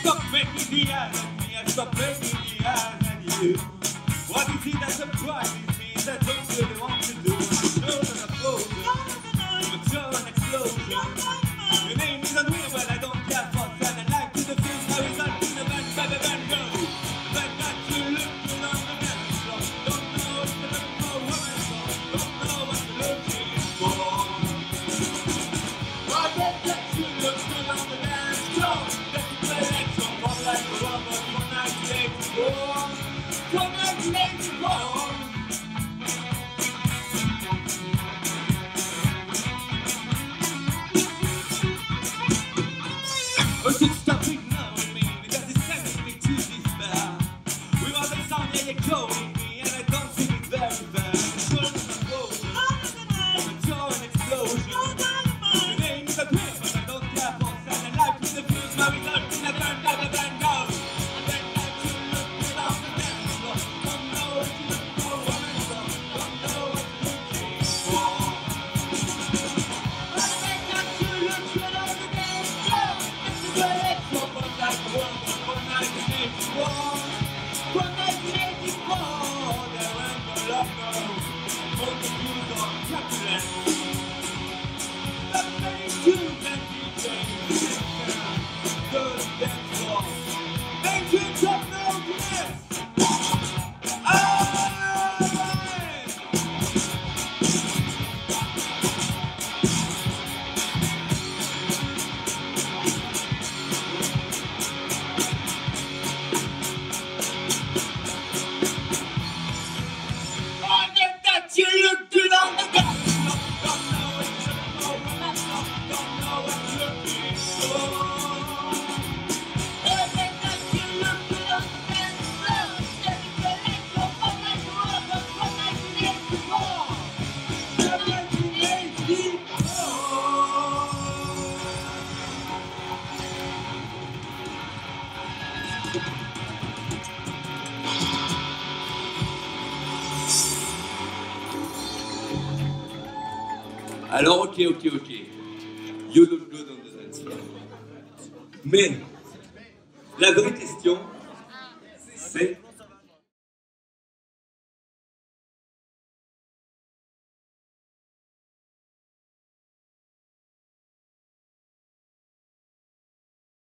Stop making me eyes me, stop making me eyes at you. What is it that surprises Stop ignoring me because it's everything to be. We wasn't sound, yeah, going. Yeah. Alors, ok, ok, ok. You look good on the dance Mais, la vraie question, c'est